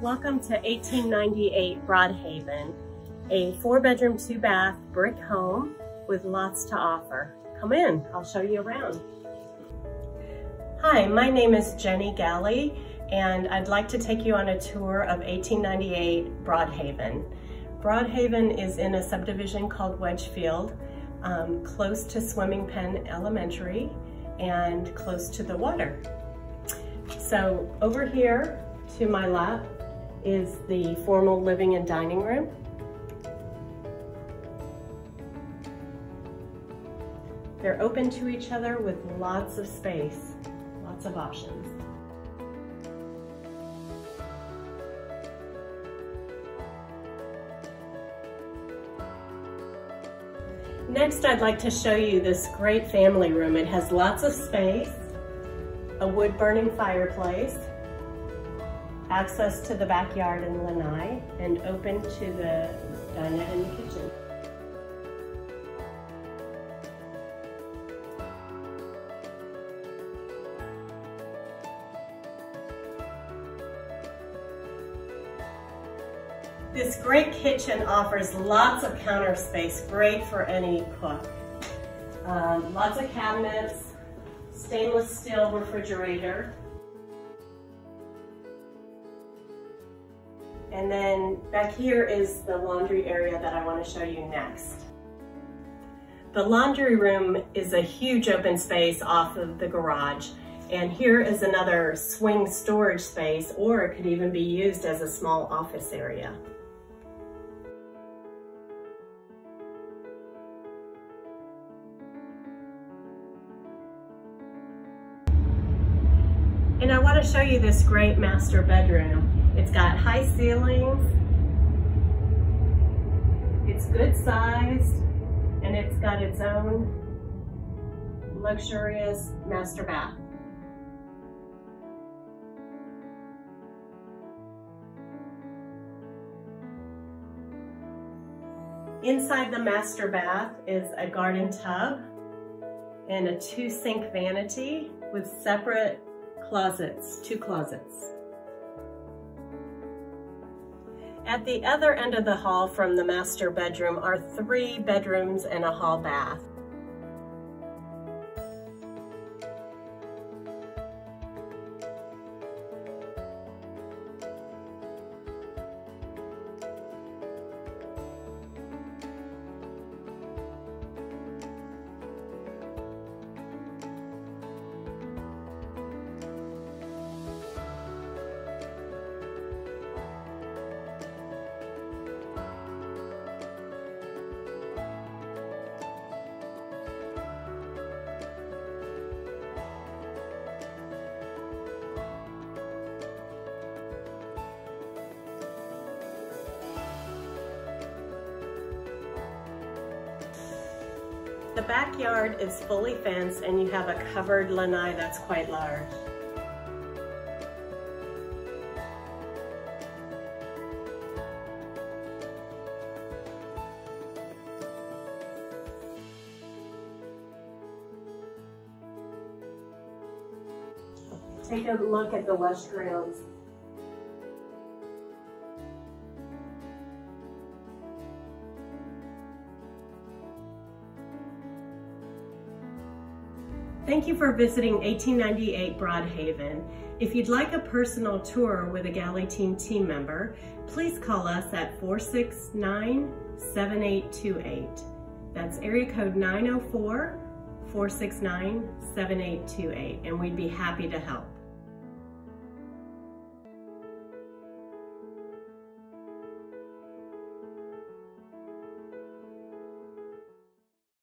Welcome to 1898 Broadhaven, a four bedroom, two bath brick home with lots to offer. Come in, I'll show you around. Hi, my name is Jenni Galley and I'd like to take you on a tour of 1898 Broadhaven. Broadhaven is in a subdivision called Wedgefield, um, close to Swimming Pen Elementary and close to the water. So over here to my left is the formal living and dining room. They're open to each other with lots of space, lots of options. Next, I'd like to show you this great family room. It has lots of space, a wood burning fireplace, access to the backyard in lanai, and open to the dinette and the kitchen. This great kitchen offers lots of counter space, great for any cook. Um, lots of cabinets, stainless steel refrigerator. And then back here is the laundry area that I want to show you next. The laundry room is a huge open space off of the garage. And here is another swing storage space, or it could even be used as a small office area. And I want to show you this great master bedroom. It's got high ceilings, it's good sized, and it's got its own luxurious master bath. Inside the master bath is a garden tub and a two sink vanity with separate closets, two closets. At the other end of the hall from the master bedroom are three bedrooms and a hall bath. The backyard is fully fenced and you have a covered lanai that's quite large. Take a look at the lush grounds. Thank you for visiting 1898 Broadhaven. If you'd like a personal tour with a Galley Team team member, please call us at 469-7828. That's area code 904-469-7828, and we'd be happy to help.